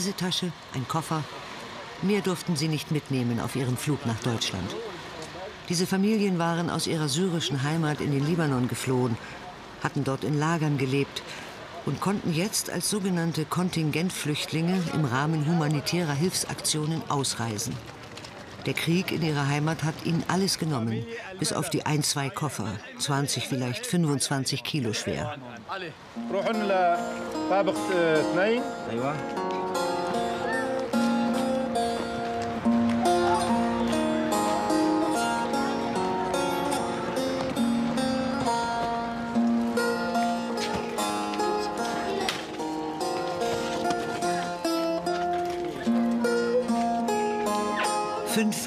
Reisetasche, ein Koffer. Mehr durften sie nicht mitnehmen auf ihrem Flug nach Deutschland. Diese Familien waren aus ihrer syrischen Heimat in den Libanon geflohen, hatten dort in Lagern gelebt und konnten jetzt als sogenannte Kontingentflüchtlinge im Rahmen humanitärer Hilfsaktionen ausreisen. Der Krieg in ihrer Heimat hat ihnen alles genommen, bis auf die ein, zwei Koffer, 20, vielleicht 25 Kilo schwer.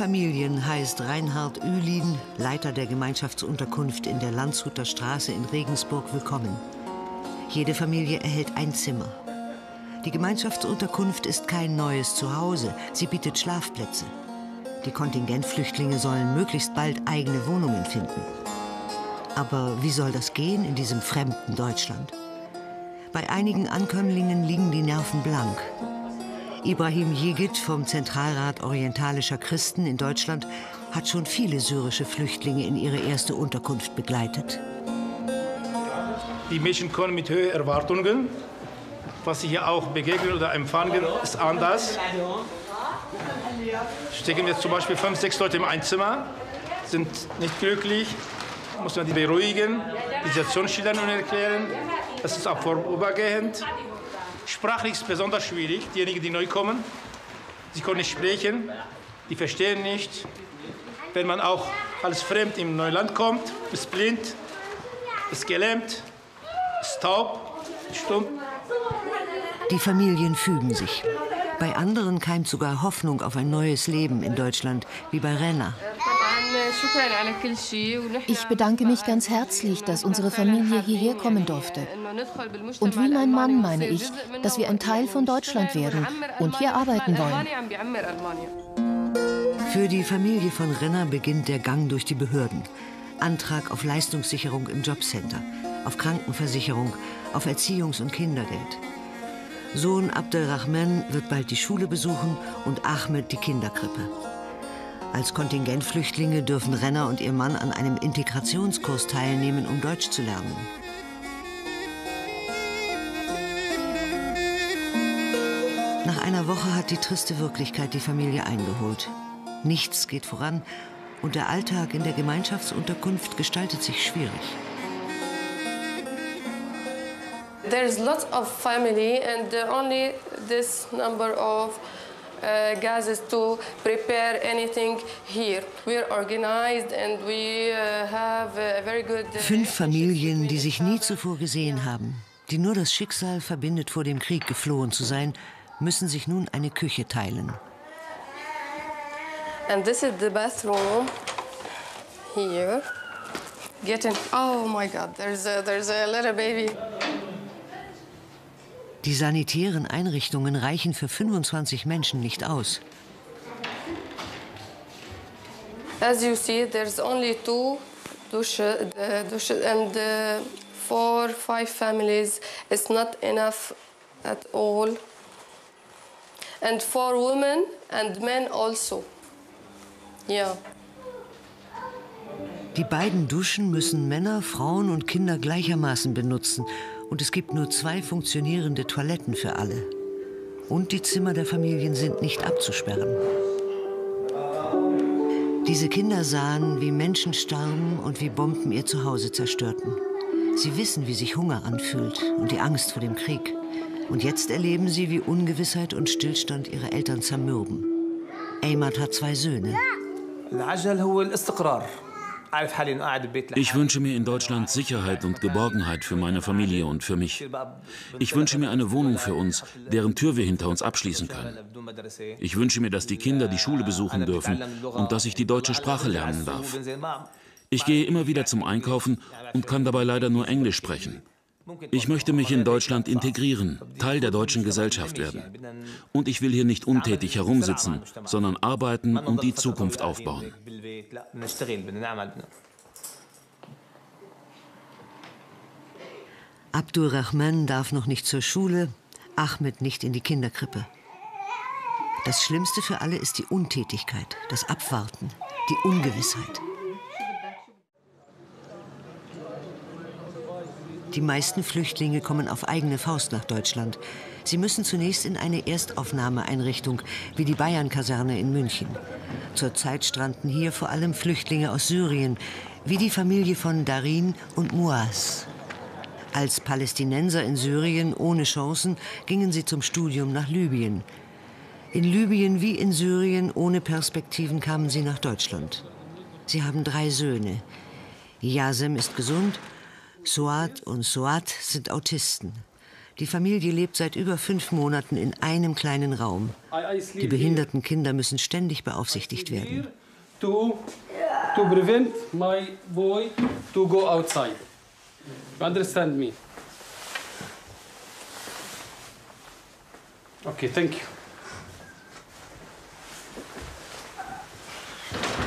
Familien heißt Reinhard Ühlin, Leiter der Gemeinschaftsunterkunft in der Landshuter Straße in Regensburg, willkommen. Jede Familie erhält ein Zimmer. Die Gemeinschaftsunterkunft ist kein neues Zuhause, sie bietet Schlafplätze. Die Kontingentflüchtlinge sollen möglichst bald eigene Wohnungen finden. Aber wie soll das gehen in diesem fremden Deutschland? Bei einigen Ankömmlingen liegen die Nerven blank. Ibrahim Yigit vom Zentralrat Orientalischer Christen in Deutschland hat schon viele syrische Flüchtlinge in ihre erste Unterkunft begleitet. Die Menschen kommen mit höheren Erwartungen. Was sie hier auch begegnen oder empfangen, ist anders. Stecken jetzt zum Beispiel fünf, sechs Leute im Einzimmer, sind nicht glücklich, muss man die beruhigen, die Situation schildern und erklären. Das ist auch vorübergehend. Sprachlich ist besonders schwierig. Diejenigen, die neu kommen, sie können nicht sprechen, die verstehen nicht. Wenn man auch als Fremd im Neuland kommt, ist blind, ist gelähmt, ist taub, stumm. Die Familien fügen sich. Bei anderen keimt sogar Hoffnung auf ein neues Leben in Deutschland, wie bei Renner. Ich bedanke mich ganz herzlich, dass unsere Familie hierher kommen durfte. Und wie mein Mann meine ich, dass wir ein Teil von Deutschland werden und hier arbeiten wollen. Für die Familie von Renner beginnt der Gang durch die Behörden. Antrag auf Leistungssicherung im Jobcenter, auf Krankenversicherung, auf Erziehungs- und Kindergeld. Sohn Abdelrahman wird bald die Schule besuchen und Ahmed die Kinderkrippe. Als Kontingentflüchtlinge dürfen Renner und ihr Mann an einem Integrationskurs teilnehmen, um Deutsch zu lernen. Nach einer Woche hat die triste Wirklichkeit die Familie eingeholt. Nichts geht voran und der Alltag in der Gemeinschaftsunterkunft gestaltet sich schwierig. There's lots of family and only this number of uh, gases to prepare anything here. We're organized and we uh, have a very good. Fünf Familien, die sich nie zuvor gesehen haben, die nur das Schicksal verbindet, vor dem Krieg geflohen zu sein, müssen sich nun eine Küche teilen. And this is the bathroom here. Getting. Oh my God! There's a, there's a little baby. Die sanitären Einrichtungen reichen für 25 Menschen nicht aus. As you see, there's only two douches, uh, douches and uh, four, five families. It's not enough at all. And for women and men also. Yeah. Die beiden Duschen müssen Männer, Frauen und Kinder gleichermaßen benutzen. Und es gibt nur zwei funktionierende Toiletten für alle. Und die Zimmer der Familien sind nicht abzusperren. Diese Kinder sahen, wie Menschen starben und wie Bomben ihr Zuhause zerstörten. Sie wissen, wie sich Hunger anfühlt und die Angst vor dem Krieg. Und jetzt erleben sie, wie Ungewissheit und Stillstand ihre Eltern zermürben. Ahmad hat zwei Söhne. Ich wünsche mir in Deutschland Sicherheit und Geborgenheit für meine Familie und für mich. Ich wünsche mir eine Wohnung für uns, deren Tür wir hinter uns abschließen können. Ich wünsche mir, dass die Kinder die Schule besuchen dürfen und dass ich die deutsche Sprache lernen darf. Ich gehe immer wieder zum Einkaufen und kann dabei leider nur Englisch sprechen. Ich möchte mich in Deutschland integrieren, Teil der deutschen Gesellschaft werden. Und ich will hier nicht untätig herumsitzen, sondern arbeiten und die Zukunft aufbauen. Abdurrahman darf noch nicht zur Schule, Ahmed nicht in die Kinderkrippe. Das Schlimmste für alle ist die Untätigkeit, das Abwarten, die Ungewissheit. Die meisten Flüchtlinge kommen auf eigene Faust nach Deutschland. Sie müssen zunächst in eine Erstaufnahmeeinrichtung wie die Bayern-Kaserne in München. Zurzeit stranden hier vor allem Flüchtlinge aus Syrien, wie die Familie von Darin und Muaz. Als Palästinenser in Syrien ohne Chancen gingen sie zum Studium nach Libyen. In Libyen wie in Syrien ohne Perspektiven kamen sie nach Deutschland. Sie haben drei Söhne. Yasem ist gesund, Suad und Suad sind Autisten. Die Familie lebt seit über fünf Monaten in einem kleinen Raum. Die behinderten Kinder müssen ständig beaufsichtigt werden. To, to prevent my boy to go outside. You understand me? Okay, thank you.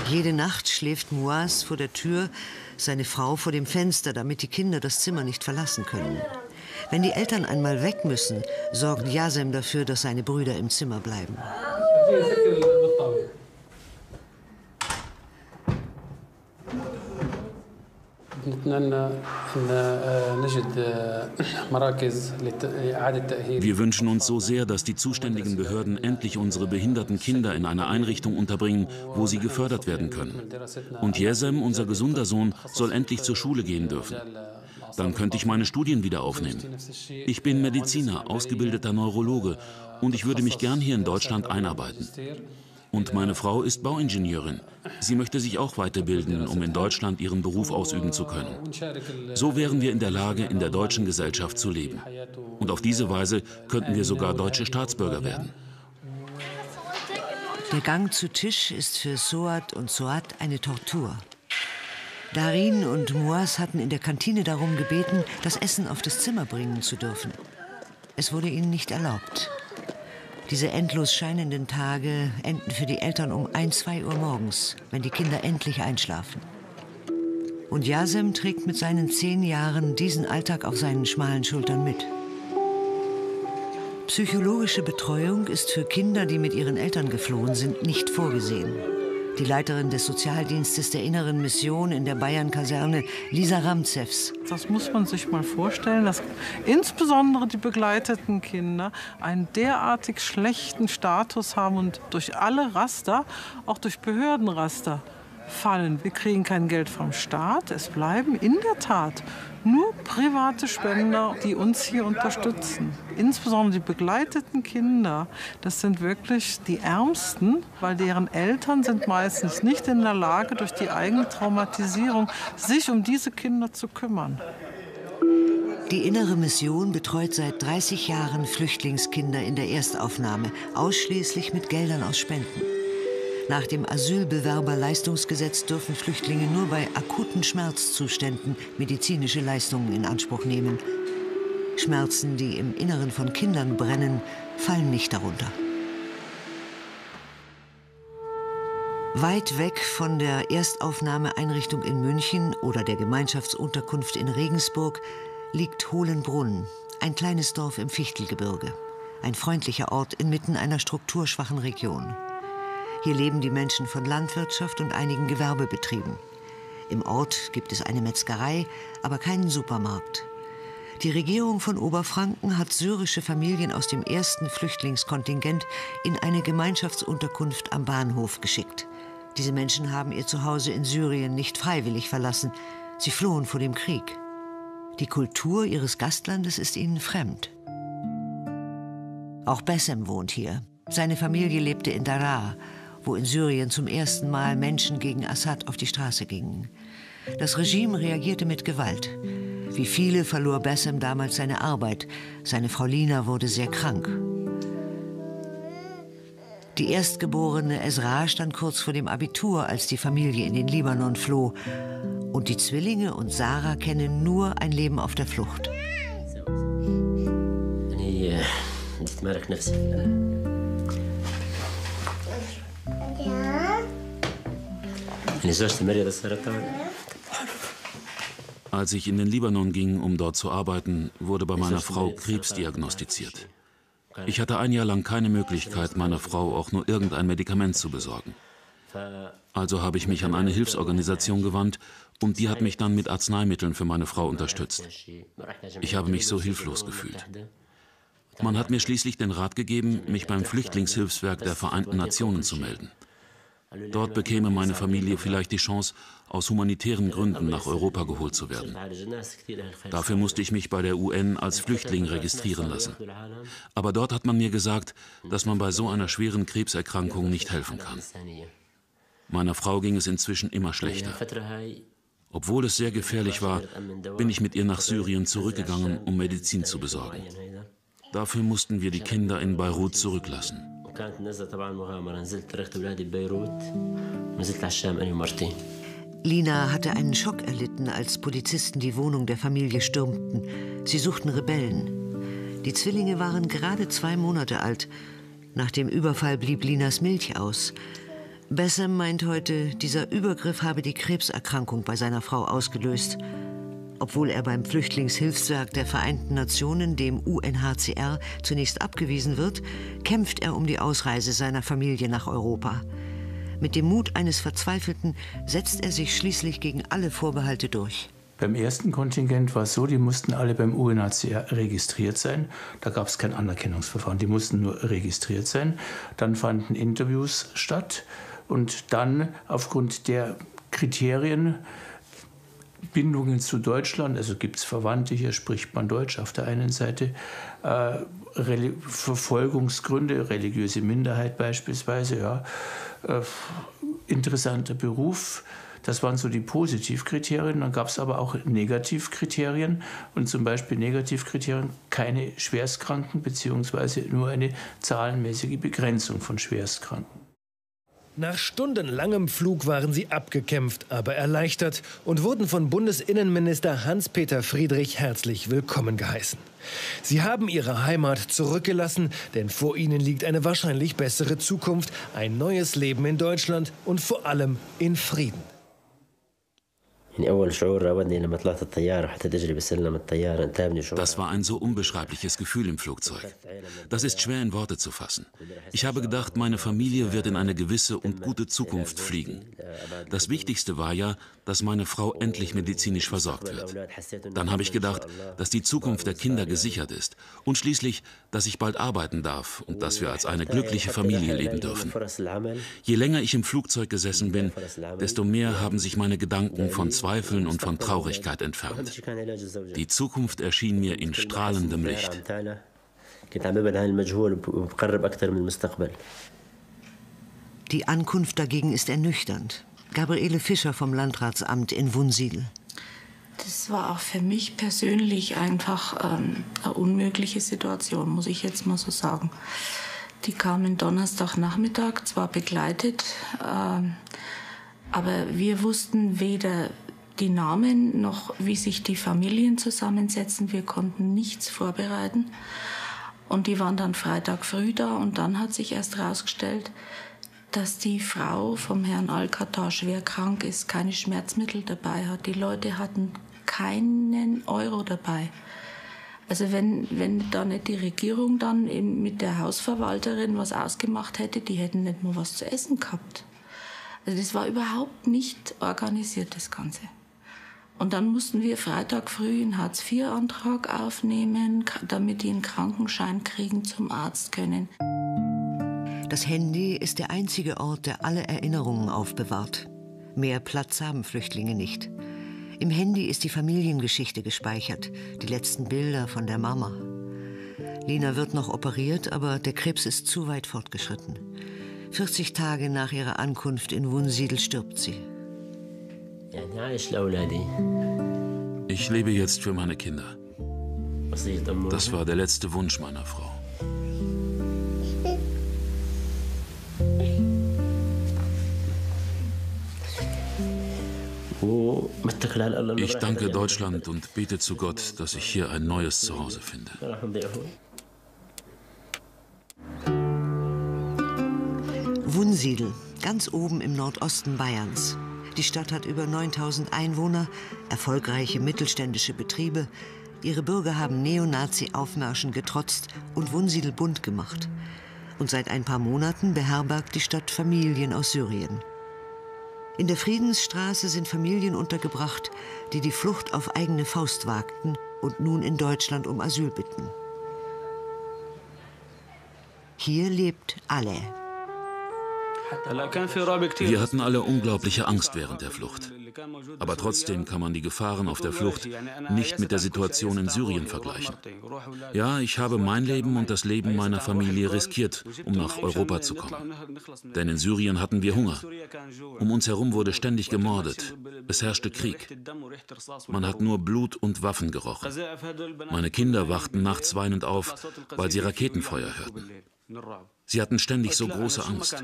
Jede Nacht schläft Muaz vor der Tür, seine Frau vor dem Fenster, damit die Kinder das Zimmer nicht verlassen können. Wenn die Eltern einmal weg müssen, sorgt Yasem dafür, dass seine Brüder im Zimmer bleiben. Wir wünschen uns so sehr, dass die zuständigen Behörden endlich unsere behinderten Kinder in einer Einrichtung unterbringen, wo sie gefördert werden können. Und Yesem, unser gesunder Sohn, soll endlich zur Schule gehen dürfen. Dann könnte ich meine Studien wieder aufnehmen. Ich bin Mediziner, ausgebildeter Neurologe und ich würde mich gern hier in Deutschland einarbeiten. Und meine Frau ist Bauingenieurin. Sie möchte sich auch weiterbilden, um in Deutschland ihren Beruf ausüben zu können. So wären wir in der Lage, in der deutschen Gesellschaft zu leben. Und auf diese Weise könnten wir sogar deutsche Staatsbürger werden. Der Gang zu Tisch ist für Soat und Soat eine Tortur. Darin und Moas hatten in der Kantine darum gebeten, das Essen auf das Zimmer bringen zu dürfen. Es wurde ihnen nicht erlaubt. Diese endlos scheinenden Tage enden für die Eltern um 1, 2 Uhr morgens, wenn die Kinder endlich einschlafen. Und Yasem trägt mit seinen zehn Jahren diesen Alltag auf seinen schmalen Schultern mit. Psychologische Betreuung ist für Kinder, die mit ihren Eltern geflohen sind, nicht vorgesehen die Leiterin des Sozialdienstes der Inneren Mission in der Bayern-Kaserne, Lisa Ramzews. Das muss man sich mal vorstellen, dass insbesondere die begleiteten Kinder einen derartig schlechten Status haben und durch alle Raster, auch durch Behördenraster, fallen. Wir kriegen kein Geld vom Staat. Es bleiben in der Tat nur private Spender, die uns hier unterstützen. Insbesondere die begleiteten Kinder, das sind wirklich die Ärmsten, weil deren Eltern sind meistens nicht in der Lage, durch die eigene Traumatisierung sich um diese Kinder zu kümmern. Die Innere Mission betreut seit 30 Jahren Flüchtlingskinder in der Erstaufnahme, ausschließlich mit Geldern aus Spenden. Nach dem Asylbewerberleistungsgesetz dürfen Flüchtlinge nur bei akuten Schmerzzuständen medizinische Leistungen in Anspruch nehmen. Schmerzen, die im Inneren von Kindern brennen, fallen nicht darunter. Weit weg von der Erstaufnahmeeinrichtung in München oder der Gemeinschaftsunterkunft in Regensburg liegt Hohlenbrunn, ein kleines Dorf im Fichtelgebirge. Ein freundlicher Ort inmitten einer strukturschwachen Region. Hier leben die Menschen von Landwirtschaft und einigen Gewerbebetrieben. Im Ort gibt es eine Metzgerei, aber keinen Supermarkt. Die Regierung von Oberfranken hat syrische Familien aus dem ersten Flüchtlingskontingent in eine Gemeinschaftsunterkunft am Bahnhof geschickt. Diese Menschen haben ihr Zuhause in Syrien nicht freiwillig verlassen. Sie flohen vor dem Krieg. Die Kultur ihres Gastlandes ist ihnen fremd. Auch Bessem wohnt hier. Seine Familie lebte in Daraa, wo in Syrien zum ersten Mal Menschen gegen Assad auf die Straße gingen. Das Regime reagierte mit Gewalt. Wie viele verlor Bassem damals seine Arbeit. Seine Frau Lina wurde sehr krank. Die Erstgeborene Esra stand kurz vor dem Abitur, als die Familie in den Libanon floh. Und die Zwillinge und Sarah kennen nur ein Leben auf der Flucht. Als ich in den Libanon ging, um dort zu arbeiten, wurde bei meiner Frau Krebs diagnostiziert. Ich hatte ein Jahr lang keine Möglichkeit, meiner Frau auch nur irgendein Medikament zu besorgen. Also habe ich mich an eine Hilfsorganisation gewandt und die hat mich dann mit Arzneimitteln für meine Frau unterstützt. Ich habe mich so hilflos gefühlt. Man hat mir schließlich den Rat gegeben, mich beim Flüchtlingshilfswerk der Vereinten Nationen zu melden. Dort bekäme meine Familie vielleicht die Chance, aus humanitären Gründen nach Europa geholt zu werden. Dafür musste ich mich bei der UN als Flüchtling registrieren lassen. Aber dort hat man mir gesagt, dass man bei so einer schweren Krebserkrankung nicht helfen kann. Meiner Frau ging es inzwischen immer schlechter. Obwohl es sehr gefährlich war, bin ich mit ihr nach Syrien zurückgegangen, um Medizin zu besorgen. Dafür mussten wir die Kinder in Beirut zurücklassen. Lina hatte einen Schock erlitten, als Polizisten die Wohnung der Familie stürmten. Sie suchten Rebellen. Die Zwillinge waren gerade zwei Monate alt. Nach dem Überfall blieb Linas Milch aus. Bessem meint heute, dieser Übergriff habe die Krebserkrankung bei seiner Frau ausgelöst. Obwohl er beim Flüchtlingshilfswerk der Vereinten Nationen, dem UNHCR, zunächst abgewiesen wird, kämpft er um die Ausreise seiner Familie nach Europa. Mit dem Mut eines Verzweifelten setzt er sich schließlich gegen alle Vorbehalte durch. Beim ersten Kontingent war es so, die mussten alle beim UNHCR registriert sein. Da gab es kein Anerkennungsverfahren, die mussten nur registriert sein. Dann fanden Interviews statt und dann aufgrund der Kriterien Bindungen zu Deutschland, also gibt es Verwandte, hier spricht man Deutsch auf der einen Seite, äh, Verfolgungsgründe, religiöse Minderheit beispielsweise, ja, äh, interessanter Beruf. Das waren so die Positivkriterien. Dann gab es aber auch Negativkriterien und zum Beispiel Negativkriterien keine Schwerstkranken beziehungsweise nur eine zahlenmäßige Begrenzung von Schwerstkranken. Nach stundenlangem Flug waren sie abgekämpft, aber erleichtert und wurden von Bundesinnenminister Hans-Peter Friedrich herzlich willkommen geheißen. Sie haben ihre Heimat zurückgelassen, denn vor ihnen liegt eine wahrscheinlich bessere Zukunft, ein neues Leben in Deutschland und vor allem in Frieden. Das war ein so unbeschreibliches Gefühl im Flugzeug. Das ist schwer in Worte zu fassen. Ich habe gedacht, meine Familie wird in eine gewisse und gute Zukunft fliegen. Das Wichtigste war ja, dass meine Frau endlich medizinisch versorgt wird. Dann habe ich gedacht, dass die Zukunft der Kinder gesichert ist und schließlich, dass ich bald arbeiten darf und dass wir als eine glückliche Familie leben dürfen. Je länger ich im Flugzeug gesessen bin, desto mehr haben sich meine Gedanken von Zweifeln und von Traurigkeit entfernt. Die Zukunft erschien mir in strahlendem Licht. Die Ankunft dagegen ist ernüchternd. Gabriele Fischer vom Landratsamt in Wunsiedel. Das war auch für mich persönlich einfach ähm, eine unmögliche Situation, muss ich jetzt mal so sagen. Die kamen Donnerstagnachmittag, zwar begleitet, ähm, aber wir wussten weder die Namen noch wie sich die Familien zusammensetzen. Wir konnten nichts vorbereiten. Und die waren dann Freitag früh da und dann hat sich erst herausgestellt, dass die Frau vom Herrn Alcatraz schwer krank ist, keine Schmerzmittel dabei hat. Die Leute hatten keinen Euro dabei. Also wenn, wenn da nicht die Regierung dann eben mit der Hausverwalterin was ausgemacht hätte, die hätten nicht mal was zu essen gehabt. Also das war überhaupt nicht organisiert, das Ganze. Und dann mussten wir Freitag früh einen Hartz-IV-Antrag aufnehmen, damit die einen Krankenschein kriegen, zum Arzt können. Das Handy ist der einzige Ort, der alle Erinnerungen aufbewahrt. Mehr Platz haben Flüchtlinge nicht. Im Handy ist die Familiengeschichte gespeichert, die letzten Bilder von der Mama. Lina wird noch operiert, aber der Krebs ist zu weit fortgeschritten. 40 Tage nach ihrer Ankunft in Wunsiedel stirbt sie. Ich lebe jetzt für meine Kinder. Das war der letzte Wunsch meiner Frau. Ich danke Deutschland und bete zu Gott, dass ich hier ein neues Zuhause finde. Wunsiedel, ganz oben im Nordosten Bayerns. Die Stadt hat über 9000 Einwohner, erfolgreiche mittelständische Betriebe. Ihre Bürger haben Neonazi-Aufmärschen getrotzt und Wunsiedel bunt gemacht. Und seit ein paar Monaten beherbergt die Stadt Familien aus Syrien. In der Friedensstraße sind Familien untergebracht, die die Flucht auf eigene Faust wagten und nun in Deutschland um Asyl bitten. Hier lebt Aleh. Wir hatten alle unglaubliche Angst während der Flucht. Aber trotzdem kann man die Gefahren auf der Flucht nicht mit der Situation in Syrien vergleichen. Ja, ich habe mein Leben und das Leben meiner Familie riskiert, um nach Europa zu kommen. Denn in Syrien hatten wir Hunger. Um uns herum wurde ständig gemordet. Es herrschte Krieg. Man hat nur Blut und Waffen gerochen. Meine Kinder wachten nachts weinend auf, weil sie Raketenfeuer hörten. Sie hatten ständig so große Angst.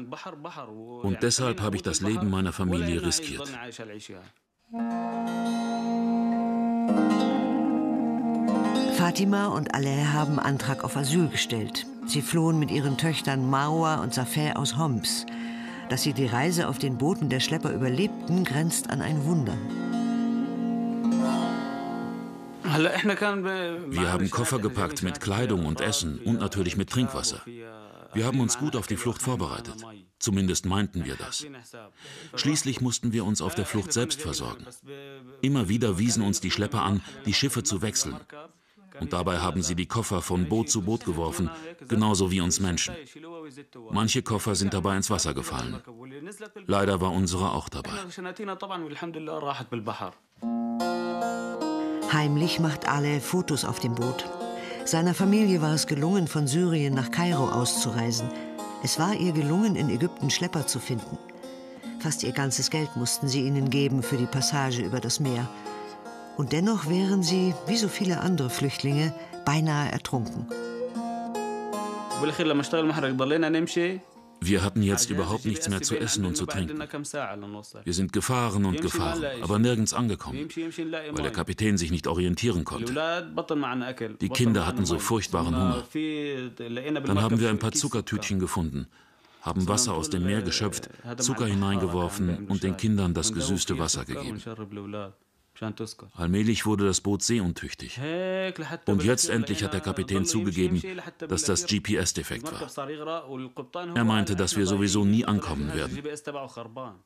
Und deshalb habe ich das Leben meiner Familie riskiert. Fatima und Aleh haben Antrag auf Asyl gestellt. Sie flohen mit ihren Töchtern Marwa und Safeh aus Homs. Dass sie die Reise auf den Booten der Schlepper überlebten, grenzt an ein Wunder. Wir haben Koffer gepackt mit Kleidung und Essen und natürlich mit Trinkwasser. Wir haben uns gut auf die Flucht vorbereitet. Zumindest meinten wir das. Schließlich mussten wir uns auf der Flucht selbst versorgen. Immer wieder wiesen uns die Schlepper an, die Schiffe zu wechseln. Und dabei haben sie die Koffer von Boot zu Boot geworfen, genauso wie uns Menschen. Manche Koffer sind dabei ins Wasser gefallen. Leider war unsere auch dabei. Heimlich macht Ale Fotos auf dem Boot. Seiner Familie war es gelungen, von Syrien nach Kairo auszureisen. Es war ihr gelungen, in Ägypten Schlepper zu finden. Fast ihr ganzes Geld mussten sie ihnen geben für die Passage über das Meer. Und dennoch wären sie, wie so viele andere Flüchtlinge, beinahe ertrunken. Wir hatten jetzt überhaupt nichts mehr zu essen und zu trinken. Wir sind gefahren und gefahren, aber nirgends angekommen, weil der Kapitän sich nicht orientieren konnte. Die Kinder hatten so furchtbaren Hunger. Dann haben wir ein paar Zuckertütchen gefunden, haben Wasser aus dem Meer geschöpft, Zucker hineingeworfen und den Kindern das gesüßte Wasser gegeben. Allmählich wurde das Boot seeuntüchtig. Und jetzt endlich hat der Kapitän zugegeben, dass das GPS defekt war. Er meinte, dass wir sowieso nie ankommen werden.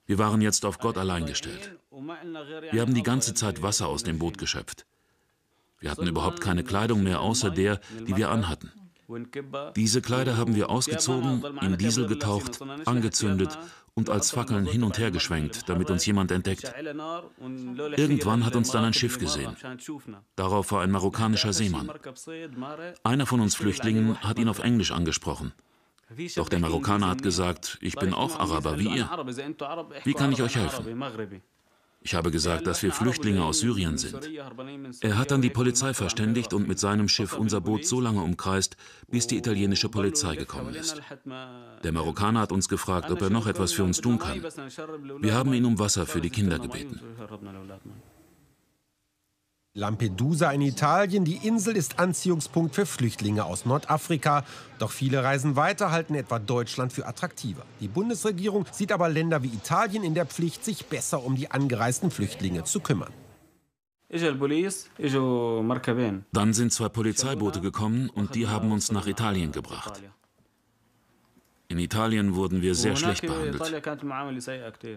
Wir waren jetzt auf Gott allein gestellt. Wir haben die ganze Zeit Wasser aus dem Boot geschöpft. Wir hatten überhaupt keine Kleidung mehr außer der, die wir anhatten. Diese Kleider haben wir ausgezogen, in Diesel getaucht, angezündet und als Fackeln hin und her geschwenkt, damit uns jemand entdeckt. Irgendwann hat uns dann ein Schiff gesehen. Darauf war ein marokkanischer Seemann. Einer von uns Flüchtlingen hat ihn auf Englisch angesprochen. Doch der Marokkaner hat gesagt, ich bin auch Araber wie ihr. Wie kann ich euch helfen? Ich habe gesagt, dass wir Flüchtlinge aus Syrien sind. Er hat dann die Polizei verständigt und mit seinem Schiff unser Boot so lange umkreist, bis die italienische Polizei gekommen ist. Der Marokkaner hat uns gefragt, ob er noch etwas für uns tun kann. Wir haben ihn um Wasser für die Kinder gebeten. Lampedusa in Italien, die Insel ist Anziehungspunkt für Flüchtlinge aus Nordafrika. Doch viele reisen weiter, halten etwa Deutschland für attraktiver. Die Bundesregierung sieht aber Länder wie Italien in der Pflicht, sich besser um die angereisten Flüchtlinge zu kümmern. Dann sind zwei Polizeiboote gekommen und die haben uns nach Italien gebracht. In Italien wurden wir sehr schlecht behandelt.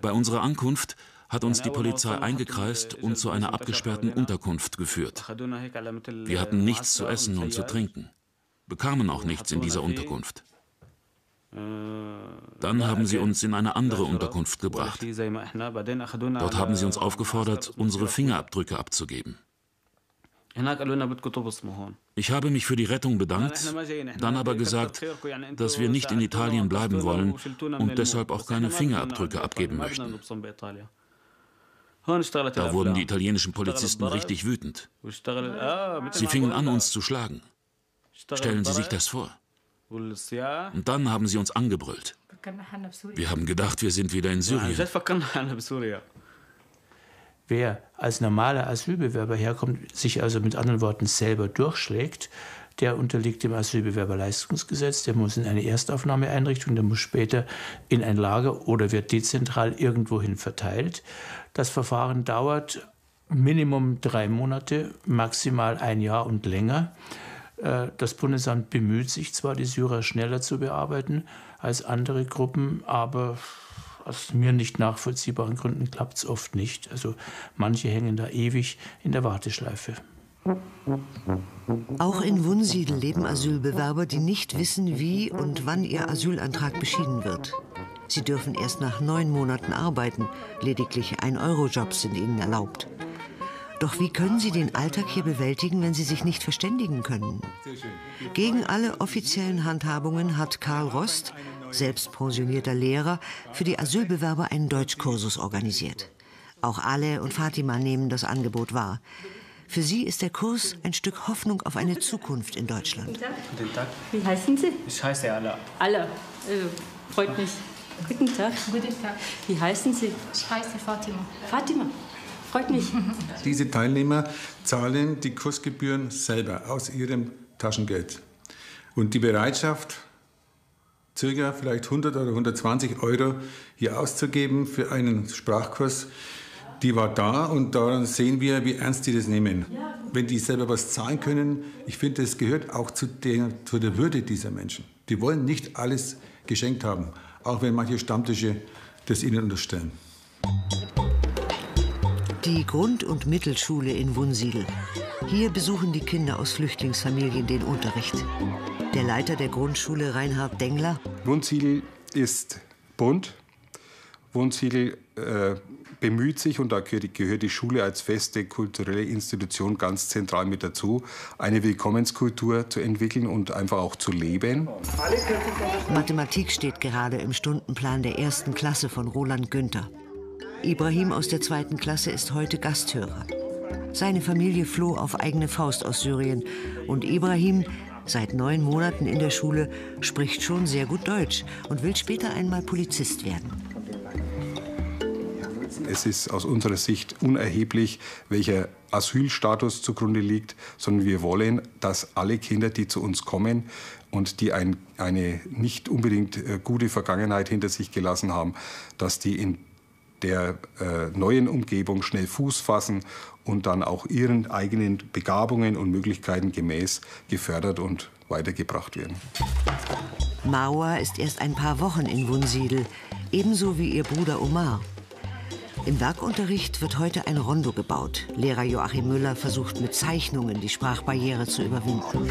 Bei unserer Ankunft hat uns die Polizei eingekreist und zu einer abgesperrten Unterkunft geführt. Wir hatten nichts zu essen und zu trinken, bekamen auch nichts in dieser Unterkunft. Dann haben sie uns in eine andere Unterkunft gebracht. Dort haben sie uns aufgefordert, unsere Fingerabdrücke abzugeben. Ich habe mich für die Rettung bedankt, dann aber gesagt, dass wir nicht in Italien bleiben wollen und deshalb auch keine Fingerabdrücke abgeben möchten. Da wurden die italienischen Polizisten richtig wütend. Sie fingen an, uns zu schlagen. Stellen Sie sich das vor. Und dann haben sie uns angebrüllt. Wir haben gedacht, wir sind wieder in Syrien. Wer als normaler Asylbewerber herkommt, sich also mit anderen Worten selber durchschlägt, der unterliegt dem Asylbewerberleistungsgesetz, der muss in eine Erstaufnahmeeinrichtung, der muss später in ein Lager oder wird dezentral irgendwohin verteilt. Das Verfahren dauert Minimum drei Monate, maximal ein Jahr und länger. Äh, das Bundesamt bemüht sich zwar, die Syrer schneller zu bearbeiten als andere Gruppen, aber aus mir nicht nachvollziehbaren Gründen klappt es oft nicht. Also manche hängen da ewig in der Warteschleife. Auch in Wunsiedel leben Asylbewerber, die nicht wissen, wie und wann ihr Asylantrag beschieden wird. Sie dürfen erst nach neun Monaten arbeiten. Lediglich Ein-Euro-Jobs sind ihnen erlaubt. Doch wie können sie den Alltag hier bewältigen, wenn sie sich nicht verständigen können? Gegen alle offiziellen Handhabungen hat Karl Rost, selbst pensionierter Lehrer, für die Asylbewerber einen Deutschkursus organisiert. Auch Ale und Fatima nehmen das Angebot wahr. Für sie ist der Kurs ein Stück Hoffnung auf eine Zukunft in Deutschland. Guten Tag. Wie heißen Sie? Ich heiße Alla. Alla. Also, freut mich. Guten Tag. Guten Tag. Wie heißen Sie? Ich heiße Fatima. Fatima. Freut mich. Diese Teilnehmer zahlen die Kursgebühren selber aus ihrem Taschengeld. Und die Bereitschaft, circa vielleicht 100 oder 120 Euro hier auszugeben für einen Sprachkurs, die war da und daran sehen wir, wie ernst die das nehmen. Wenn die selber was zahlen können, ich finde, es gehört auch zu der, zu der Würde dieser Menschen. Die wollen nicht alles geschenkt haben, auch wenn manche Stammtische das ihnen unterstellen. Die Grund- und Mittelschule in Wunsiedel. Hier besuchen die Kinder aus Flüchtlingsfamilien den Unterricht. Der Leiter der Grundschule, Reinhard Dengler. Wunsiedel ist bunt. Wunsiedel äh, bemüht sich, und da gehört die Schule als feste kulturelle Institution ganz zentral mit dazu, eine Willkommenskultur zu entwickeln und einfach auch zu leben. Mathematik steht gerade im Stundenplan der ersten Klasse von Roland Günther. Ibrahim aus der zweiten Klasse ist heute Gasthörer. Seine Familie floh auf eigene Faust aus Syrien und Ibrahim, seit neun Monaten in der Schule, spricht schon sehr gut Deutsch und will später einmal Polizist werden. Es ist aus unserer Sicht unerheblich, welcher Asylstatus zugrunde liegt, sondern wir wollen, dass alle Kinder, die zu uns kommen und die ein, eine nicht unbedingt äh, gute Vergangenheit hinter sich gelassen haben, dass die in der äh, neuen Umgebung schnell Fuß fassen und dann auch ihren eigenen Begabungen und Möglichkeiten gemäß gefördert und weitergebracht werden. Mauer ist erst ein paar Wochen in Wunsiedel, ebenso wie ihr Bruder Omar. Im Werkunterricht wird heute ein Rondo gebaut. Lehrer Joachim Müller versucht mit Zeichnungen die Sprachbarriere zu überwinden.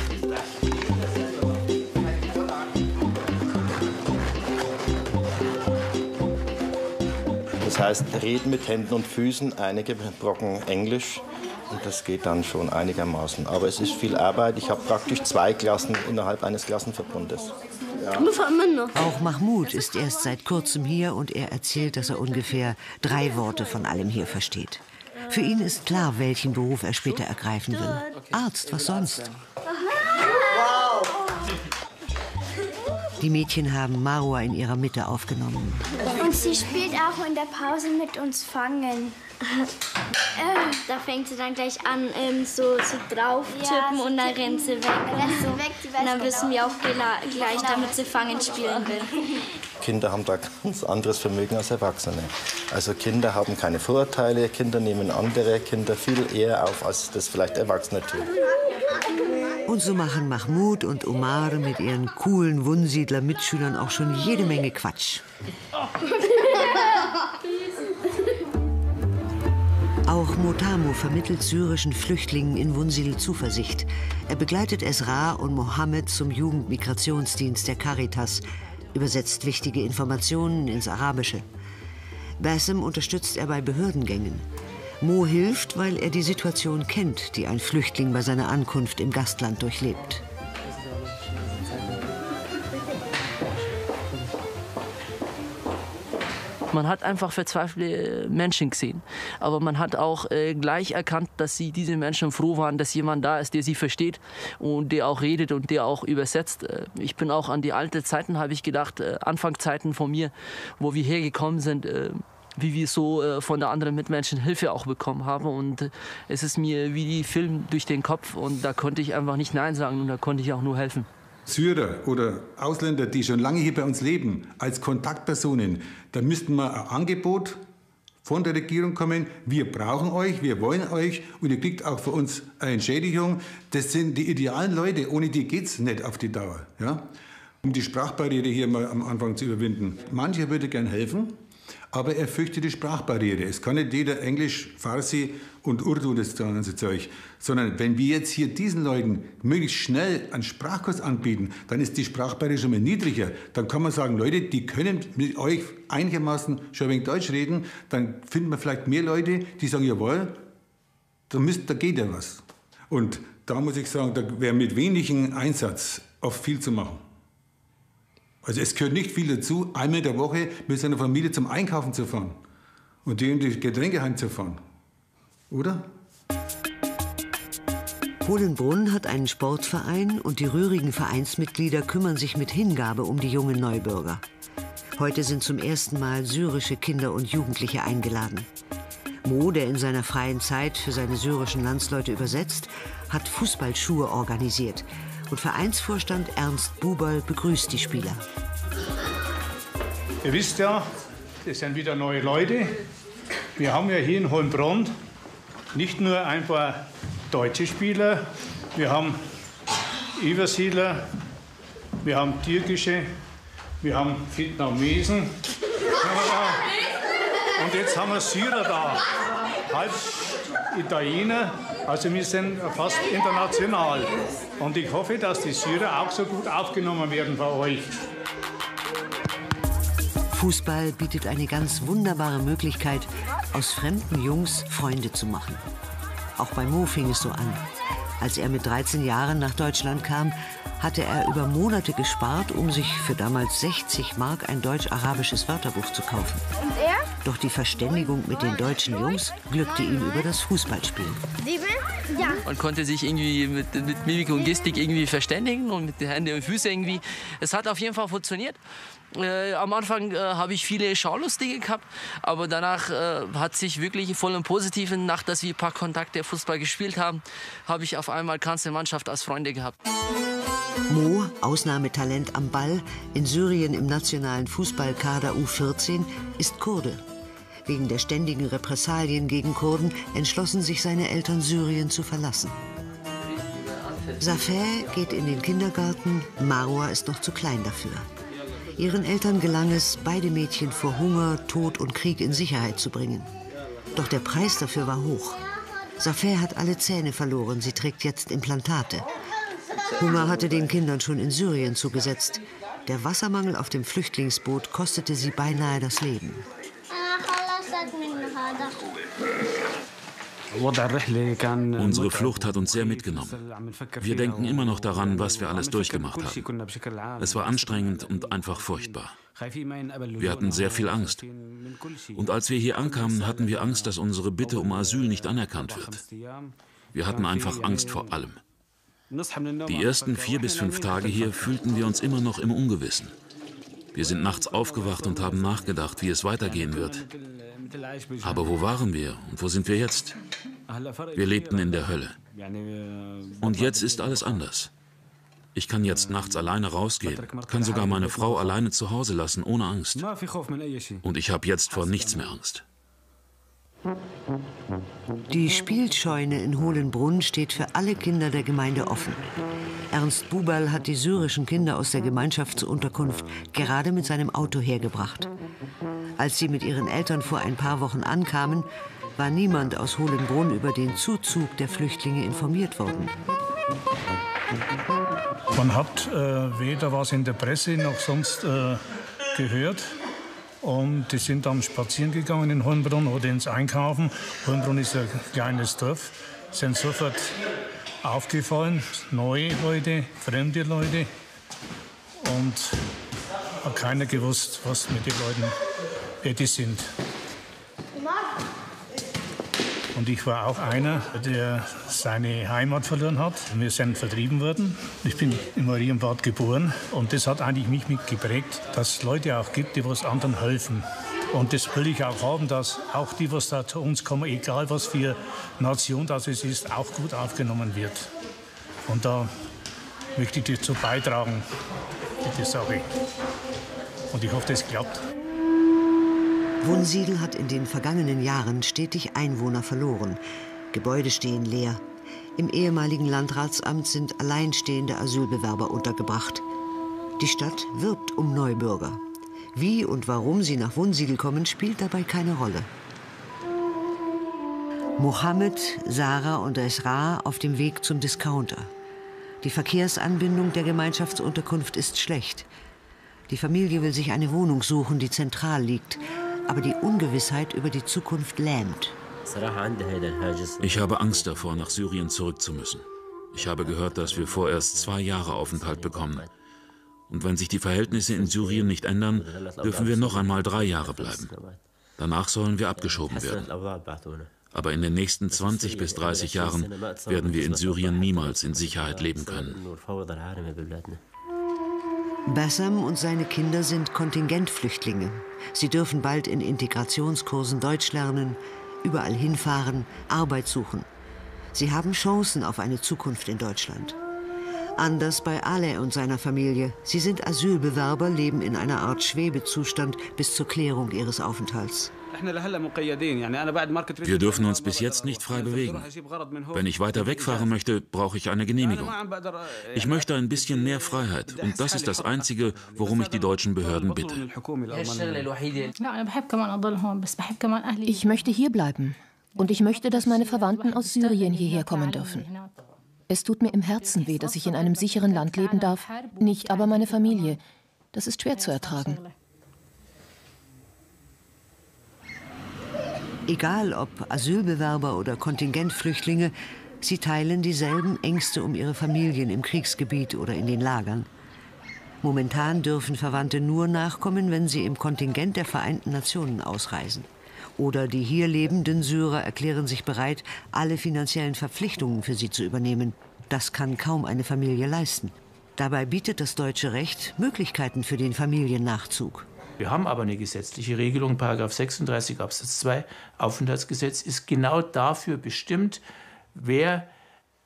Das heißt, reden mit Händen und Füßen, einige Brocken Englisch. Und das geht dann schon einigermaßen. Aber es ist viel Arbeit. Ich habe praktisch zwei Klassen innerhalb eines Klassenverbundes. Auch Mahmoud ist erst seit kurzem hier und er erzählt, dass er ungefähr drei Worte von allem hier versteht. Für ihn ist klar, welchen Beruf er später ergreifen will. Arzt, was sonst? Die Mädchen haben Marwa in ihrer Mitte aufgenommen. Und sie spielt auch in der Pause mit uns Fangen. Da fängt sie dann gleich an, ähm, so zu drauf tippen ja, und dann rennt sie weg. Und, weg, und dann wissen wir auch gleich, damit sie fangen spielen will. Kinder haben da ganz anderes Vermögen als Erwachsene. Also Kinder haben keine Vorurteile, Kinder nehmen andere Kinder viel eher auf, als das vielleicht Erwachsene tun. Und so machen Mahmoud und Omar mit ihren coolen Wunsiedler-Mitschülern auch schon jede Menge Quatsch. Auch Motamo vermittelt syrischen Flüchtlingen in Wunsiedel Zuversicht. Er begleitet Esra und Mohammed zum Jugendmigrationsdienst der Caritas, übersetzt wichtige Informationen ins Arabische. Bassem unterstützt er bei Behördengängen. Mo hilft, weil er die Situation kennt, die ein Flüchtling bei seiner Ankunft im Gastland durchlebt. Man hat einfach verzweifelte Menschen gesehen. Aber man hat auch äh, gleich erkannt, dass sie diese Menschen froh waren, dass jemand da ist, der sie versteht und der auch redet und der auch übersetzt. Äh, ich bin auch an die alten Zeiten, habe ich gedacht, äh, Anfangszeiten von mir, wo wir hergekommen sind äh, wie wir so äh, von der anderen Mitmenschen Hilfe auch bekommen haben. Und äh, es ist mir wie die Film durch den Kopf und da konnte ich einfach nicht Nein sagen und da konnte ich auch nur helfen. Syrer oder Ausländer, die schon lange hier bei uns leben, als Kontaktpersonen, da müssten wir ein Angebot von der Regierung kommen, wir brauchen euch, wir wollen euch und ihr kriegt auch für uns eine Entschädigung. Das sind die idealen Leute, ohne die geht es nicht auf die Dauer. Ja? Um die Sprachbarriere hier mal am Anfang zu überwinden. Mancher würde gern helfen, aber er fürchtet die Sprachbarriere. Es kann nicht jeder Englisch, Farsi und Urdu das ganze Zeug, sondern wenn wir jetzt hier diesen Leuten möglichst schnell einen Sprachkurs anbieten, dann ist die Sprachbarriere schon mal niedriger. Dann kann man sagen, Leute, die können mit euch einigermaßen schon ein wenig Deutsch reden, dann finden wir vielleicht mehr Leute, die sagen, jawohl, da, müsst, da geht ja was. Und da muss ich sagen, da wäre mit wenigem Einsatz oft viel zu machen. Also es gehört nicht viel dazu, einmal in der Woche mit seiner Familie zum Einkaufen zu fahren und die in die Getränke heimzufahren. Oder? Hohenbrunn hat einen Sportverein und die rührigen Vereinsmitglieder kümmern sich mit Hingabe um die jungen Neubürger. Heute sind zum ersten Mal syrische Kinder und Jugendliche eingeladen. Mo, der in seiner freien Zeit für seine syrischen Landsleute übersetzt, hat Fußballschuhe organisiert und Vereinsvorstand Ernst Buberl begrüßt die Spieler. Ihr wisst ja, das sind wieder neue Leute. Wir haben ja hier in Hohenbronn nicht nur ein paar deutsche Spieler, wir haben Übersiedler, wir haben türkische, wir haben Vietnamesen. Und jetzt haben wir Syrer da, halb Italiener, also wir sind fast international. Und ich hoffe, dass die Syrer auch so gut aufgenommen werden bei euch. Fußball bietet eine ganz wunderbare Möglichkeit, aus fremden Jungs Freunde zu machen. Auch bei Mo fing es so an. Als er mit 13 Jahren nach Deutschland kam, hatte er über Monate gespart, um sich für damals 60 Mark ein deutsch-arabisches Wörterbuch zu kaufen. Und er? Doch die Verständigung mit den deutschen Jungs glückte ihm über das Fußballspielen. Sieben? Ja. Man konnte sich irgendwie mit, mit Mimik und Gestik irgendwie verständigen und mit den Händen und Füßen irgendwie. Es hat auf jeden Fall funktioniert. Äh, am Anfang äh, habe ich viele Schaulustige gehabt, aber danach äh, hat sich wirklich voll im Positiven, nach dass wir ein paar Kontakte Fußball gespielt haben, habe ich auf einmal ganze Mannschaft als Freunde gehabt. Mo, Ausnahmetalent am Ball, in Syrien im nationalen Fußballkader U14, ist Kurde. Wegen der ständigen Repressalien gegen Kurden entschlossen sich seine Eltern, Syrien zu verlassen. Safeh geht in den Kindergarten, Marwa ist noch zu klein dafür. Ihren Eltern gelang es, beide Mädchen vor Hunger, Tod und Krieg in Sicherheit zu bringen. Doch der Preis dafür war hoch. Safeh hat alle Zähne verloren, sie trägt jetzt Implantate. Hunger hatte den Kindern schon in Syrien zugesetzt. Der Wassermangel auf dem Flüchtlingsboot kostete sie beinahe das Leben. Unsere Flucht hat uns sehr mitgenommen. Wir denken immer noch daran, was wir alles durchgemacht haben. Es war anstrengend und einfach furchtbar. Wir hatten sehr viel Angst. Und als wir hier ankamen, hatten wir Angst, dass unsere Bitte um Asyl nicht anerkannt wird. Wir hatten einfach Angst vor allem. Die ersten vier bis fünf Tage hier fühlten wir uns immer noch im Ungewissen. Wir sind nachts aufgewacht und haben nachgedacht, wie es weitergehen wird. Aber wo waren wir und wo sind wir jetzt? Wir lebten in der Hölle. Und jetzt ist alles anders. Ich kann jetzt nachts alleine rausgehen, kann sogar meine Frau alleine zu Hause lassen, ohne Angst. Und ich habe jetzt vor nichts mehr Angst. Die Spielscheune in Hohlenbrunn steht für alle Kinder der Gemeinde offen. Ernst Buberl hat die syrischen Kinder aus der Gemeinschaftsunterkunft gerade mit seinem Auto hergebracht. Als sie mit ihren Eltern vor ein paar Wochen ankamen, war niemand aus Hohlenbrunn über den Zuzug der Flüchtlinge informiert worden. Man hat äh, weder was in der Presse noch sonst äh, gehört. Und die sind dann spazieren gegangen in Hohenbrunn oder ins Einkaufen. Hohenbrunn ist ein kleines Dorf. Sind sofort aufgefallen, neue Leute, fremde Leute. Und hat keiner gewusst, was mit den Leuten, wer die sind. Und ich war auch einer, der seine Heimat verloren hat. Wir sind vertrieben worden. Ich bin in Marienbad geboren und das hat eigentlich mich mitgeprägt, dass es Leute auch gibt, die was anderen helfen. Und das will ich auch haben, dass auch die, was da zu uns kommen, egal was für Nation das ist, auch gut aufgenommen wird. Und da möchte ich dazu beitragen, diese Sache. Und ich hoffe, das klappt. Wunsiedel hat in den vergangenen Jahren stetig Einwohner verloren. Gebäude stehen leer. Im ehemaligen Landratsamt sind alleinstehende Asylbewerber untergebracht. Die Stadt wirbt um Neubürger. Wie und warum sie nach Wunsiedel kommen, spielt dabei keine Rolle. Mohammed, Sarah und Esra auf dem Weg zum Discounter. Die Verkehrsanbindung der Gemeinschaftsunterkunft ist schlecht. Die Familie will sich eine Wohnung suchen, die zentral liegt. Aber die Ungewissheit über die Zukunft lähmt. Ich habe Angst davor, nach Syrien zurück zu müssen. Ich habe gehört, dass wir vorerst zwei Jahre Aufenthalt bekommen. Und wenn sich die Verhältnisse in Syrien nicht ändern, dürfen wir noch einmal drei Jahre bleiben. Danach sollen wir abgeschoben werden. Aber in den nächsten 20 bis 30 Jahren werden wir in Syrien niemals in Sicherheit leben können. Bassam und seine Kinder sind Kontingentflüchtlinge. Sie dürfen bald in Integrationskursen Deutsch lernen, überall hinfahren, Arbeit suchen. Sie haben Chancen auf eine Zukunft in Deutschland. Anders bei Ale und seiner Familie. Sie sind Asylbewerber, leben in einer Art Schwebezustand bis zur Klärung ihres Aufenthalts. Wir dürfen uns bis jetzt nicht frei bewegen. Wenn ich weiter wegfahren möchte, brauche ich eine Genehmigung. Ich möchte ein bisschen mehr Freiheit. Und das ist das Einzige, worum ich die deutschen Behörden bitte. Ich möchte hier bleiben. Und ich möchte, dass meine Verwandten aus Syrien hierher kommen dürfen. Es tut mir im Herzen weh, dass ich in einem sicheren Land leben darf, nicht aber meine Familie. Das ist schwer zu ertragen. Egal ob Asylbewerber oder Kontingentflüchtlinge, sie teilen dieselben Ängste um ihre Familien im Kriegsgebiet oder in den Lagern. Momentan dürfen Verwandte nur nachkommen, wenn sie im Kontingent der Vereinten Nationen ausreisen. Oder die hier lebenden Syrer erklären sich bereit, alle finanziellen Verpflichtungen für sie zu übernehmen. Das kann kaum eine Familie leisten. Dabei bietet das deutsche Recht Möglichkeiten für den Familiennachzug. Wir haben aber eine gesetzliche Regelung, Paragraph 36 Absatz 2 Aufenthaltsgesetz ist genau dafür bestimmt, wer,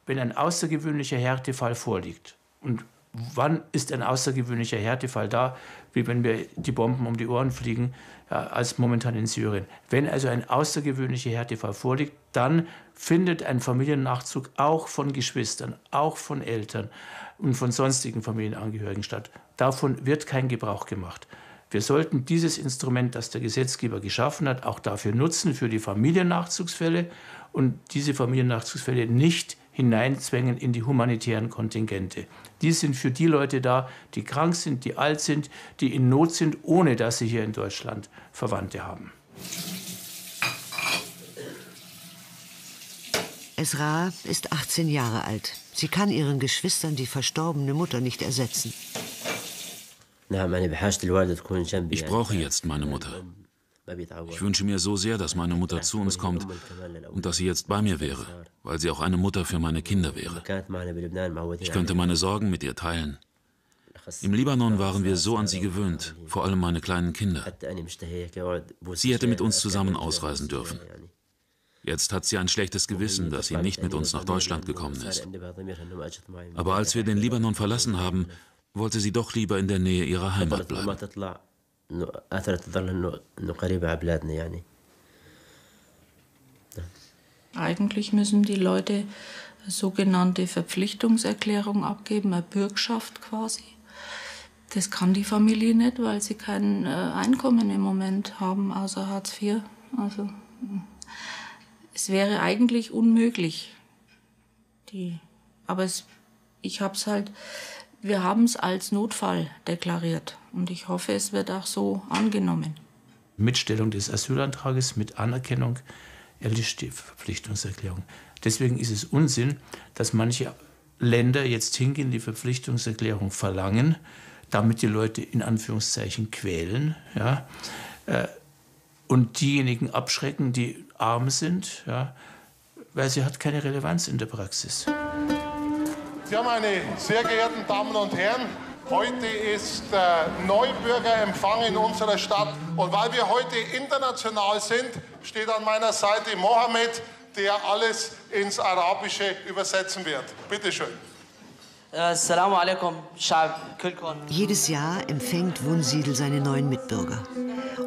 wenn ein außergewöhnlicher Härtefall vorliegt. Und wann ist ein außergewöhnlicher Härtefall da, wie wenn wir die Bomben um die Ohren fliegen, ja, als momentan in Syrien. Wenn also ein außergewöhnlicher Härtefall vorliegt, dann findet ein Familiennachzug auch von Geschwistern, auch von Eltern und von sonstigen Familienangehörigen statt. Davon wird kein Gebrauch gemacht. Wir sollten dieses Instrument, das der Gesetzgeber geschaffen hat, auch dafür nutzen, für die Familiennachzugsfälle und diese Familiennachzugsfälle nicht hineinzwängen in die humanitären Kontingente. Die sind für die Leute da, die krank sind, die alt sind, die in Not sind, ohne dass sie hier in Deutschland Verwandte haben. Esra ist 18 Jahre alt. Sie kann ihren Geschwistern die verstorbene Mutter nicht ersetzen. Ich brauche jetzt meine Mutter. Ich wünsche mir so sehr, dass meine Mutter zu uns kommt und dass sie jetzt bei mir wäre, weil sie auch eine Mutter für meine Kinder wäre. Ich könnte meine Sorgen mit ihr teilen. Im Libanon waren wir so an sie gewöhnt, vor allem meine kleinen Kinder. Sie hätte mit uns zusammen ausreisen dürfen. Jetzt hat sie ein schlechtes Gewissen, dass sie nicht mit uns nach Deutschland gekommen ist. Aber als wir den Libanon verlassen haben, wollte sie doch lieber in der Nähe ihrer Heimat bleiben. Eigentlich müssen die Leute sogenannte Verpflichtungserklärung abgeben, eine Bürgschaft quasi. Das kann die Familie nicht, weil sie kein äh, Einkommen im Moment haben, außer Hartz IV. Also es wäre eigentlich unmöglich. Die, aber es, ich habe es halt wir haben es als Notfall deklariert und ich hoffe, es wird auch so angenommen. Mitstellung des Asylantrages mit Anerkennung erlischt die Verpflichtungserklärung. Deswegen ist es Unsinn, dass manche Länder jetzt hingehen, die Verpflichtungserklärung verlangen, damit die Leute in Anführungszeichen quälen, ja, äh, und diejenigen abschrecken, die arm sind, ja, weil sie hat keine Relevanz in der Praxis. Ja, meine sehr geehrten Damen und Herren, heute ist der Neubürgerempfang in unserer Stadt. Und weil wir heute international sind, steht an meiner Seite Mohammed, der alles ins Arabische übersetzen wird. Bitte schön. Jedes Jahr empfängt Wunsiedel seine neuen Mitbürger.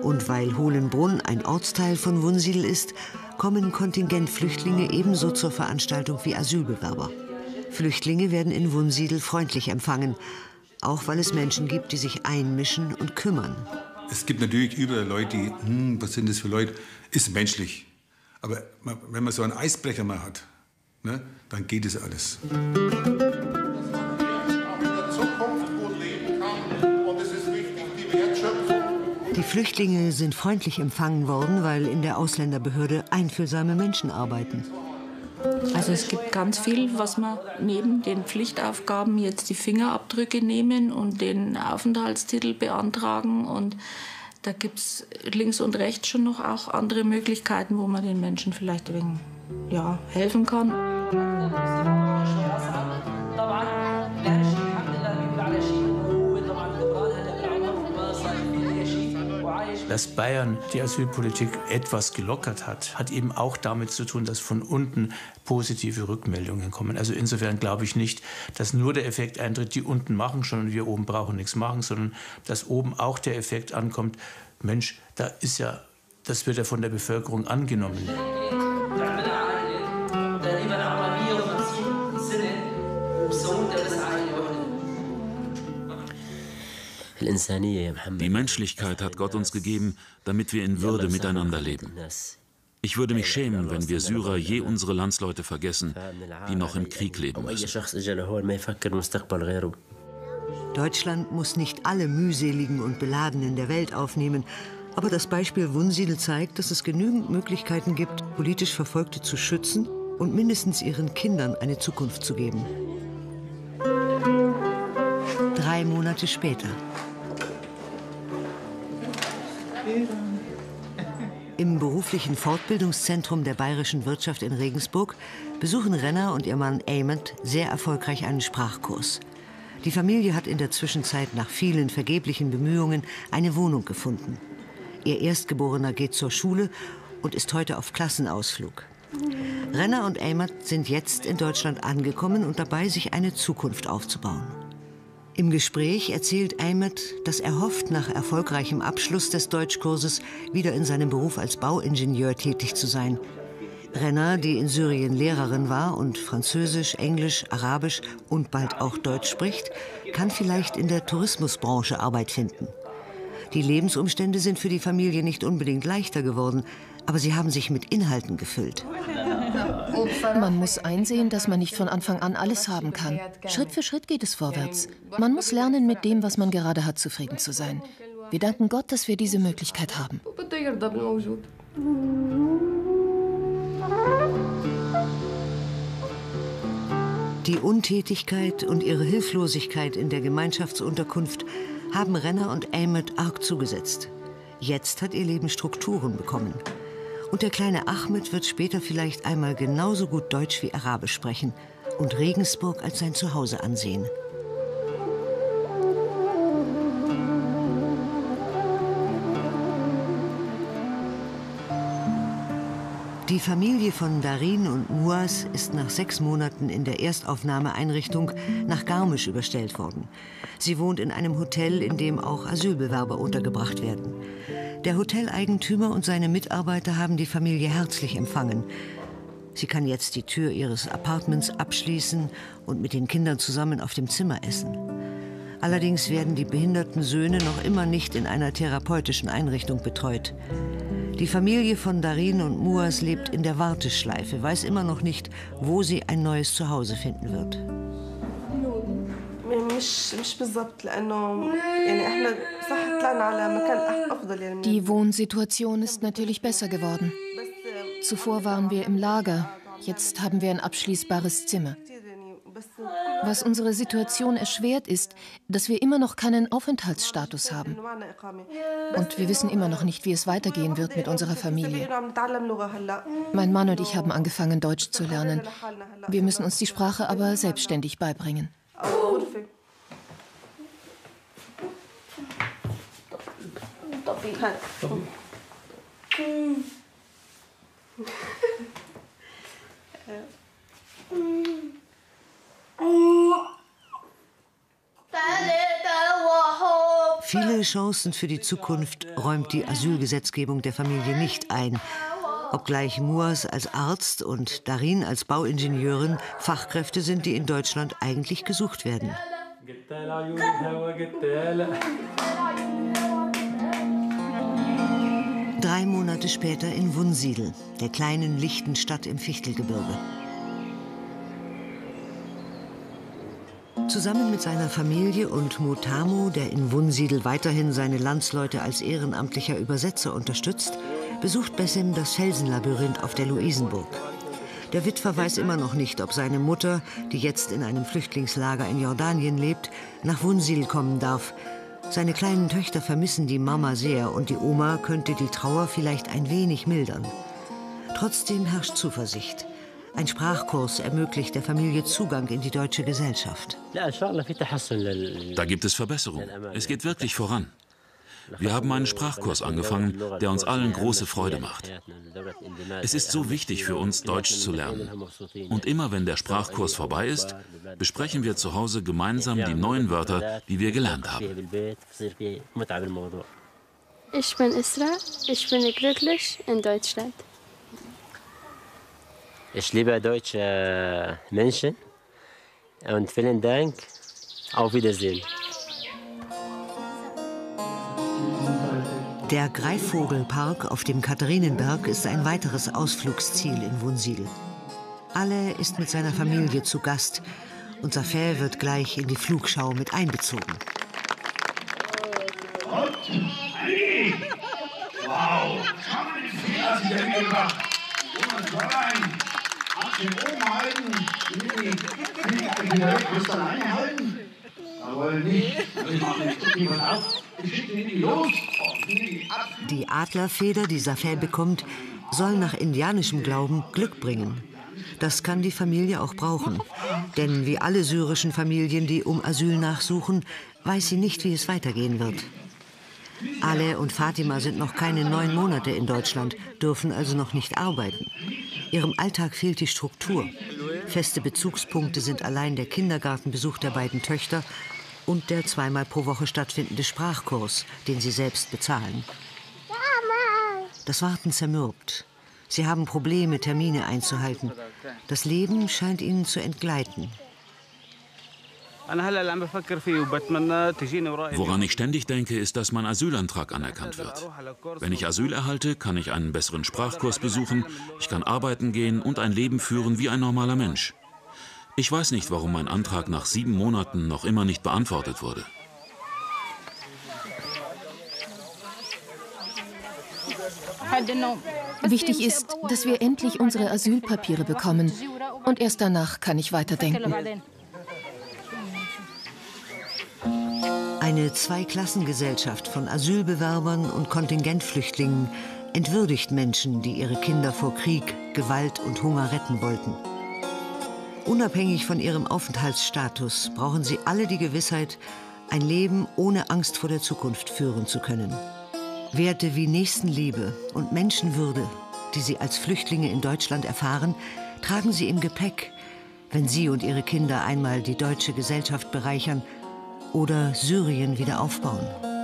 Und weil Hohlenbrunn ein Ortsteil von Wunsiedel ist, kommen Kontingentflüchtlinge ebenso zur Veranstaltung wie Asylbewerber. Flüchtlinge werden in Wunsiedel freundlich empfangen, auch weil es Menschen gibt, die sich einmischen und kümmern. Es gibt natürlich überall Leute, die, hm, was sind das für Leute? Ist menschlich. Aber wenn man so einen Eisbrecher mal hat, ne, dann geht es alles. Die Flüchtlinge sind freundlich empfangen worden, weil in der Ausländerbehörde einfühlsame Menschen arbeiten. Also es gibt ganz viel, was man neben den Pflichtaufgaben jetzt die Fingerabdrücke nehmen und den Aufenthaltstitel beantragen. Und da gibt es links und rechts schon noch auch andere Möglichkeiten, wo man den Menschen vielleicht wegen, ja, helfen kann. Dass Bayern die Asylpolitik etwas gelockert hat, hat eben auch damit zu tun, dass von unten positive Rückmeldungen kommen. Also insofern glaube ich nicht, dass nur der Effekt eintritt, die unten machen schon und wir oben brauchen nichts machen, sondern dass oben auch der Effekt ankommt, Mensch, da ist ja, das wird ja von der Bevölkerung angenommen. Die Menschlichkeit hat Gott uns gegeben, damit wir in Würde miteinander leben. Ich würde mich schämen, wenn wir Syrer je unsere Landsleute vergessen, die noch im Krieg leben müssen. Deutschland muss nicht alle mühseligen und Beladenen der Welt aufnehmen. Aber das Beispiel Wunsiedel zeigt, dass es genügend Möglichkeiten gibt, politisch Verfolgte zu schützen und mindestens ihren Kindern eine Zukunft zu geben. Drei Monate später. Im beruflichen Fortbildungszentrum der bayerischen Wirtschaft in Regensburg besuchen Renner und ihr Mann Ament sehr erfolgreich einen Sprachkurs. Die Familie hat in der Zwischenzeit nach vielen vergeblichen Bemühungen eine Wohnung gefunden. Ihr Erstgeborener geht zur Schule und ist heute auf Klassenausflug. Renner und Ament sind jetzt in Deutschland angekommen und dabei, sich eine Zukunft aufzubauen. Im Gespräch erzählt Eimet, dass er hofft, nach erfolgreichem Abschluss des Deutschkurses wieder in seinem Beruf als Bauingenieur tätig zu sein. Renner, die in Syrien Lehrerin war und Französisch, Englisch, Arabisch und bald auch Deutsch spricht, kann vielleicht in der Tourismusbranche Arbeit finden. Die Lebensumstände sind für die Familie nicht unbedingt leichter geworden, aber sie haben sich mit Inhalten gefüllt. Man muss einsehen, dass man nicht von Anfang an alles haben kann. Schritt für Schritt geht es vorwärts. Man muss lernen, mit dem, was man gerade hat, zufrieden zu sein. Wir danken Gott, dass wir diese Möglichkeit haben. Die Untätigkeit und ihre Hilflosigkeit in der Gemeinschaftsunterkunft haben Renner und Ahmed arg zugesetzt. Jetzt hat ihr Leben Strukturen bekommen. Und der kleine Ahmed wird später vielleicht einmal genauso gut Deutsch wie Arabisch sprechen und Regensburg als sein Zuhause ansehen. Die Familie von Darin und Muas ist nach sechs Monaten in der Erstaufnahmeeinrichtung nach Garmisch überstellt worden. Sie wohnt in einem Hotel, in dem auch Asylbewerber untergebracht werden. Der Hoteleigentümer und seine Mitarbeiter haben die Familie herzlich empfangen. Sie kann jetzt die Tür ihres Apartments abschließen und mit den Kindern zusammen auf dem Zimmer essen. Allerdings werden die behinderten Söhne noch immer nicht in einer therapeutischen Einrichtung betreut. Die Familie von Darin und Muas lebt in der Warteschleife, weiß immer noch nicht, wo sie ein neues Zuhause finden wird. Die Wohnsituation ist natürlich besser geworden. Zuvor waren wir im Lager, jetzt haben wir ein abschließbares Zimmer. Was unsere Situation erschwert, ist, dass wir immer noch keinen Aufenthaltsstatus haben. Und wir wissen immer noch nicht, wie es weitergehen wird mit unserer Familie. Mein Mann und ich haben angefangen, Deutsch zu lernen. Wir müssen uns die Sprache aber selbstständig beibringen. Dobby. Halt. Viele Chancen für die Zukunft räumt die Asylgesetzgebung der Familie nicht ein, obgleich Moas als Arzt und Darin als Bauingenieurin Fachkräfte sind, die in Deutschland eigentlich gesucht werden. Drei Monate später in Wunsiedel, der kleinen lichten Stadt im Fichtelgebirge. Zusammen mit seiner Familie und Mutamu, der in Wunsiedel weiterhin seine Landsleute als ehrenamtlicher Übersetzer unterstützt, besucht Bessim das Felsenlabyrinth auf der Luisenburg. Der Witwer weiß immer noch nicht, ob seine Mutter, die jetzt in einem Flüchtlingslager in Jordanien lebt, nach Wunsiedel kommen darf. Seine kleinen Töchter vermissen die Mama sehr und die Oma könnte die Trauer vielleicht ein wenig mildern. Trotzdem herrscht Zuversicht. Ein Sprachkurs ermöglicht der Familie Zugang in die deutsche Gesellschaft. Da gibt es Verbesserungen. Es geht wirklich voran. Wir haben einen Sprachkurs angefangen, der uns allen große Freude macht. Es ist so wichtig für uns, Deutsch zu lernen. Und immer wenn der Sprachkurs vorbei ist, besprechen wir zu Hause gemeinsam die neuen Wörter, die wir gelernt haben. Ich bin Isra, ich bin glücklich in Deutschland. Ich liebe deutsche Menschen und vielen Dank. Auf Wiedersehen. Der Greifvogelpark auf dem Katharinenberg ist ein weiteres Ausflugsziel in Wunsiedel. Alle ist mit seiner Familie zu Gast und Safel wird gleich in die Flugschau mit einbezogen. Und, hey. Wow, schau mal, wie viel hat sie denn gemacht? Fräulein, Ab den oben halten. Nee, ich bin weg, musst alleine halten. Aber nicht. Ich mache nicht. Guck jemand auf. Ich schicke ihn los. Die Adlerfeder, die Safel bekommt, soll nach indianischem Glauben Glück bringen. Das kann die Familie auch brauchen. Denn wie alle syrischen Familien, die um Asyl nachsuchen, weiß sie nicht, wie es weitergehen wird. Ale und Fatima sind noch keine neun Monate in Deutschland, dürfen also noch nicht arbeiten. Ihrem Alltag fehlt die Struktur. Feste Bezugspunkte sind allein der Kindergartenbesuch der beiden Töchter und der zweimal pro Woche stattfindende Sprachkurs, den sie selbst bezahlen. Das Warten zermürbt. Sie haben Probleme, Termine einzuhalten. Das Leben scheint ihnen zu entgleiten. Woran ich ständig denke, ist, dass mein Asylantrag anerkannt wird. Wenn ich Asyl erhalte, kann ich einen besseren Sprachkurs besuchen, ich kann arbeiten gehen und ein Leben führen wie ein normaler Mensch. Ich weiß nicht, warum mein Antrag nach sieben Monaten noch immer nicht beantwortet wurde. Wichtig ist, dass wir endlich unsere Asylpapiere bekommen. Und erst danach kann ich weiterdenken. Eine Zweiklassengesellschaft von Asylbewerbern und Kontingentflüchtlingen entwürdigt Menschen, die ihre Kinder vor Krieg, Gewalt und Hunger retten wollten. Unabhängig von ihrem Aufenthaltsstatus brauchen sie alle die Gewissheit, ein Leben ohne Angst vor der Zukunft führen zu können. Werte wie Nächstenliebe und Menschenwürde, die sie als Flüchtlinge in Deutschland erfahren, tragen sie im Gepäck, wenn sie und ihre Kinder einmal die deutsche Gesellschaft bereichern oder Syrien wieder aufbauen.